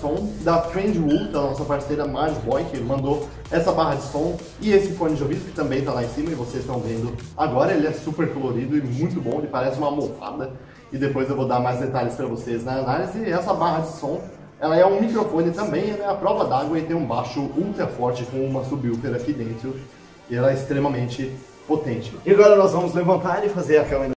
som da Trendwool, da nossa parceira Mars Boy, que mandou essa barra de som e esse fone de ouvido que também está lá em cima e vocês estão vendo agora. Ele é super colorido e muito bom, ele parece uma almofada e depois eu vou dar mais detalhes para vocês na análise. E essa barra de som, ela é um microfone também, ela é a prova d'água e tem um baixo ultra forte com uma subwoofer aqui dentro e ela é extremamente potente. E agora nós vamos levantar e fazer aquela